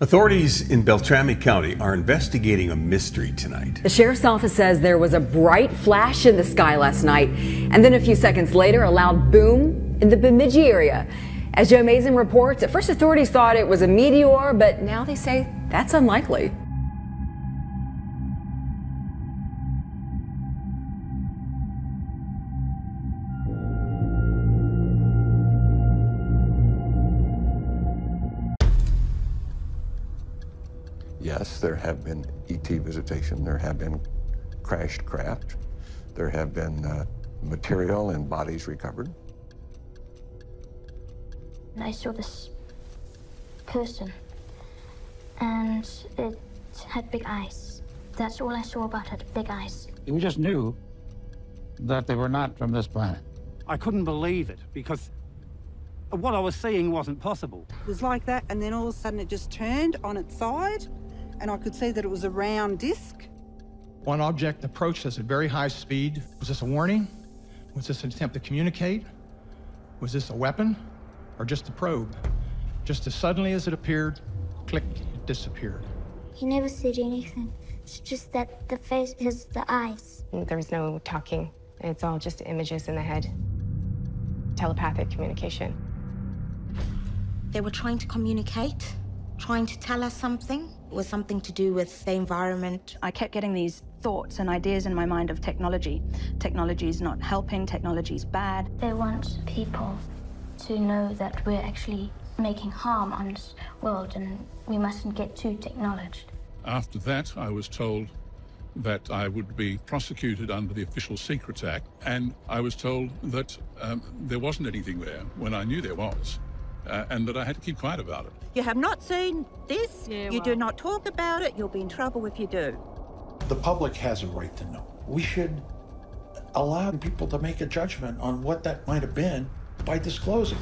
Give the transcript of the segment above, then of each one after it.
Authorities in Beltrami County are investigating a mystery tonight. The sheriff's office says there was a bright flash in the sky last night, and then a few seconds later, a loud boom in the Bemidji area. As Joe Mason reports, at first authorities thought it was a meteor, but now they say that's unlikely. Yes, there have been ET visitation. There have been crashed craft. There have been uh, material and bodies recovered. And I saw this person, and it had big eyes. That's all I saw about it, big eyes. We just knew that they were not from this planet. I couldn't believe it because what I was seeing wasn't possible. It was like that, and then all of a sudden it just turned on its side, and I could see that it was a round disc. One object approached us at very high speed. Was this a warning? Was this an attempt to communicate? Was this a weapon? Or just a probe? Just as suddenly as it appeared, click, it disappeared. He never said anything. It's just that the face is the eyes. There was no talking. It's all just images in the head. Telepathic communication. They were trying to communicate, trying to tell us something. It was something to do with the environment. I kept getting these thoughts and ideas in my mind of technology. Technology is not helping, technology is bad. They want people to know that we're actually making harm on this world and we mustn't get too technologized. After that, I was told that I would be prosecuted under the Official Secrets Act, and I was told that um, there wasn't anything there when I knew there was, uh, and that I had to keep quiet about it. You have not seen this, Yeah, you well- do not talk about it, you'll be in trouble if you do. The public has a right to know. We should allow people to make a judgment on what that might have been by disclosing.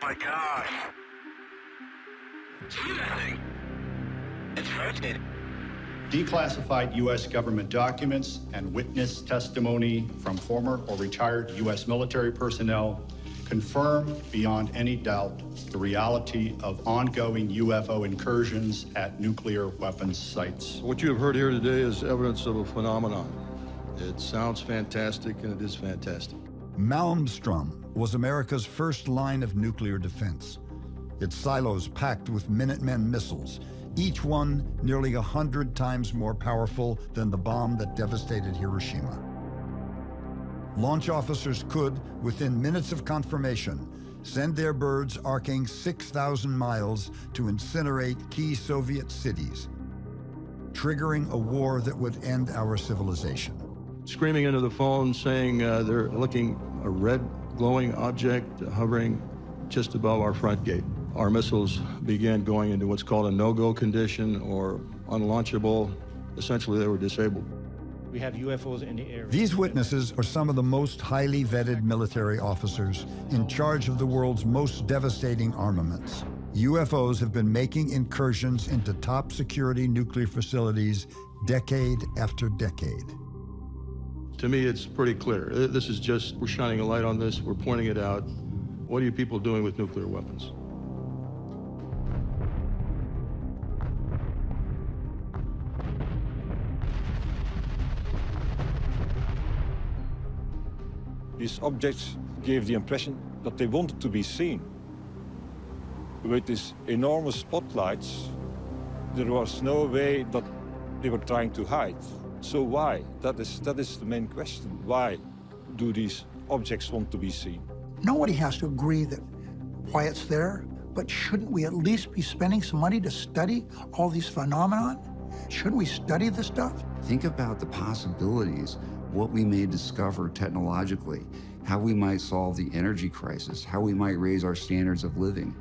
My gosh. See that thing? It's hurting. Declassified U.S. government documents and witness testimony from former or retired U.S. military personnel confirm beyond any doubt the reality of ongoing UFO incursions at nuclear weapons sites. What you have heard here today is evidence of a phenomenon. It sounds fantastic, and it is fantastic. Malmstrom was America's first line of nuclear defense. Its silos packed with Minutemen missiles, each one nearly a hundred times more powerful than the bomb that devastated Hiroshima. Launch officers could, within minutes of confirmation, send their birds arcing 6,000 miles to incinerate key Soviet cities, triggering a war that would end our civilization. Screaming into the phone saying uh, they're looking a red glowing object hovering just above our front gate. Our missiles began going into what's called a no-go condition or unlaunchable. Essentially, they were disabled. We have UFOs in the air. These witnesses are some of the most highly vetted military officers in charge of the world's most devastating armaments. UFOs have been making incursions into top security nuclear facilities decade after decade. To me, it's pretty clear. This is just, we're shining a light on this, we're pointing it out. What are you people doing with nuclear weapons? These objects gave the impression that they wanted to be seen. With these enormous spotlights, there was no way that they were trying to hide. So why? That is, that is the main question. Why do these objects want to be seen? Nobody has to agree that why it's there, but shouldn't we at least be spending some money to study all these phenomenon? Shouldn't we study this stuff? Think about the possibilities, what we may discover technologically, how we might solve the energy crisis, how we might raise our standards of living.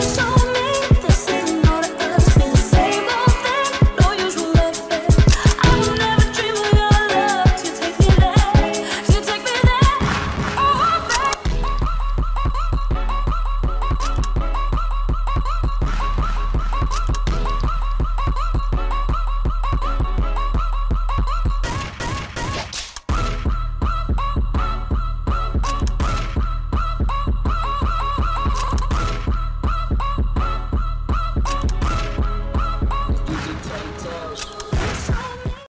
So